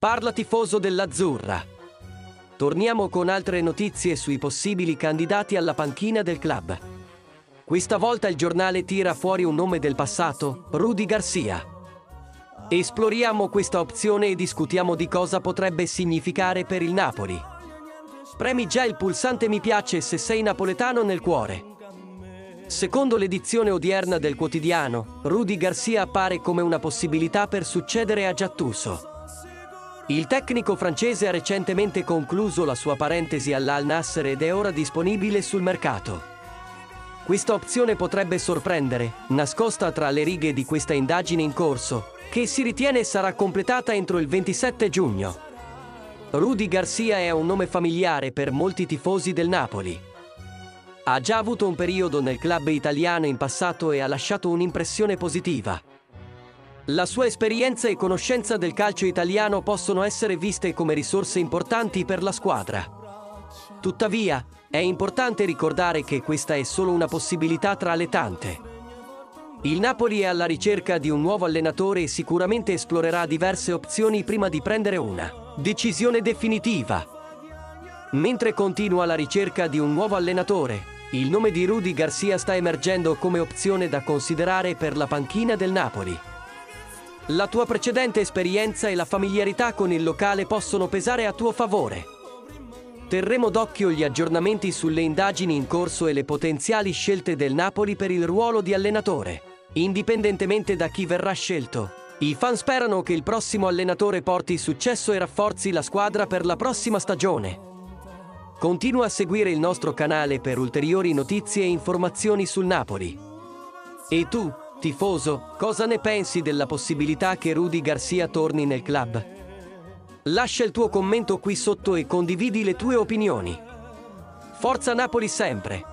Parla tifoso dell'Azzurra. Torniamo con altre notizie sui possibili candidati alla panchina del club. Questa volta il giornale tira fuori un nome del passato, Rudy Garcia. Esploriamo questa opzione e discutiamo di cosa potrebbe significare per il Napoli. Premi già il pulsante mi piace se sei napoletano nel cuore. Secondo l'edizione odierna del quotidiano, Rudy Garcia appare come una possibilità per succedere a Gattuso. Il tecnico francese ha recentemente concluso la sua parentesi all'Al Nasser ed è ora disponibile sul mercato. Questa opzione potrebbe sorprendere, nascosta tra le righe di questa indagine in corso, che si ritiene sarà completata entro il 27 giugno. Rudy Garcia è un nome familiare per molti tifosi del Napoli. Ha già avuto un periodo nel club italiano in passato e ha lasciato un'impressione positiva. La sua esperienza e conoscenza del calcio italiano possono essere viste come risorse importanti per la squadra. Tuttavia, è importante ricordare che questa è solo una possibilità tra le tante. Il Napoli è alla ricerca di un nuovo allenatore e sicuramente esplorerà diverse opzioni prima di prendere una decisione definitiva. Mentre continua la ricerca di un nuovo allenatore, il nome di Rudy Garcia sta emergendo come opzione da considerare per la panchina del Napoli. La tua precedente esperienza e la familiarità con il locale possono pesare a tuo favore. Terremo d'occhio gli aggiornamenti sulle indagini in corso e le potenziali scelte del Napoli per il ruolo di allenatore. Indipendentemente da chi verrà scelto, i fan sperano che il prossimo allenatore porti successo e rafforzi la squadra per la prossima stagione. Continua a seguire il nostro canale per ulteriori notizie e informazioni sul Napoli. E tu, tifoso, cosa ne pensi della possibilità che Rudy Garcia torni nel club? Lascia il tuo commento qui sotto e condividi le tue opinioni. Forza Napoli sempre!